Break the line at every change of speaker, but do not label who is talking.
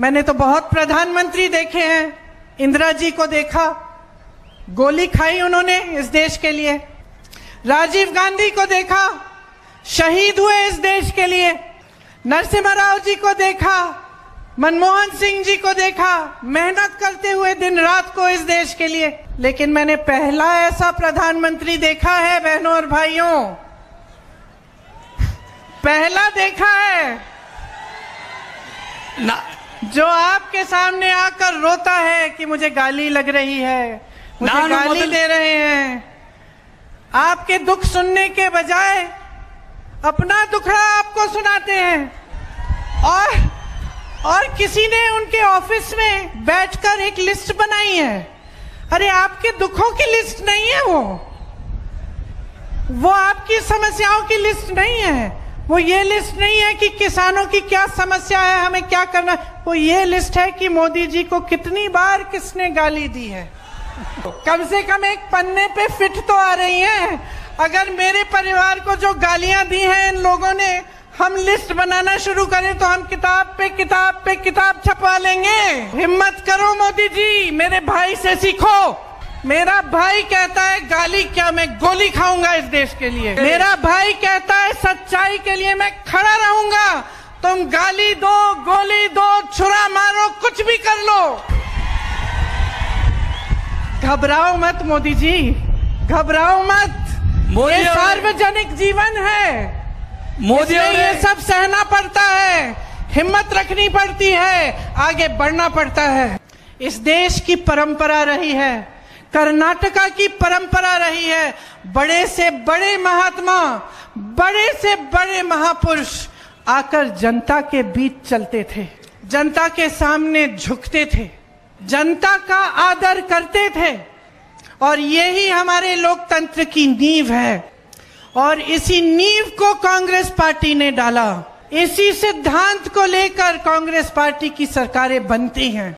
मैंने तो बहुत प्रधानमंत्री देखे हैं। इंदिरा जी को देखा। गोली खाई उन्होंने इस देश के लिए। राजीव गांधी को देखा। शहीद हुए इस देश के लिए। नरसिम्हा राव जी को देखा। मनमोहन सिंह जी को देखा। मेहनत करते हुए दिन रात को इस देश के लिए। लेकिन मैंने पहला ऐसा प्रधानमंत्री देखा है, बहनों और भाइयों। पहला देखा है।
ना
जो आपके सामने आकर रोता है कि मुझे गाली लग रही है मुझे गाली दे रहे हैं आपके दुख सुनने के बजाय अपना दुखड़ा आपको सुनाते हैं। और और किसी ने उनके ऑफ़िस में बैठकर एक लिस्ट बनाई है। अरे आपके दुखों की लिस्ट नहीं है वो। वो आपकी समस्याओं की लिस्ट नहीं है। वो ये लिस्ट नहीं है कि किसानों की क्या समस्या है, हमें क्या करना वो ये लिस्ट है कि मोदी जी को कितनी बार किसने गाली दी है। कम से कम एक पन्ने पे फिट तो आ रही है। अगर मेरे परिवार को जो गालियाँ दी हैं इन लोगों ने, हम लिस्ट बनाना शुरू करें तो हम किताब पे किताब पे किताब छपवा लेंगे। हिम्मत करो मोदी जी, मेरे भाई से सीखो। मेरा भाई कहता है गाली क्या मैं गोली खाऊँगा इस देश के लिए? मेरा भाई कहता है सच्चाई के लिए मैं खड़ा रहूँगा। तुम गाली दो गोली दो छुरा मारो कुछ भी कर लो। घबराओ मत मोदी जी घबराओ मत। ये सार्वजनिक जीवन है।
मोदी
ये सब सहना पड़ता है हिम्मत रखनी पड़ती है आगे बढ़ना पड़ता है। इस देश की परंपरा रही है। कर्नाटका की परंपरा रही है। बड़े से बड़े महात्मा, बड़े से बड़े महापुरुष आकर जनता के बीच चलते थे। जनता के सामने झुकते थे। जनता का आदर करते थे। और यही हमारे लोकतंत्र की नींव है। और इसी नींव को कांग्रेस पार्टी ने डाला। इसी सिद्धांत को लेकर कांग्रेस पार्टी की सरकारें बनती हैं।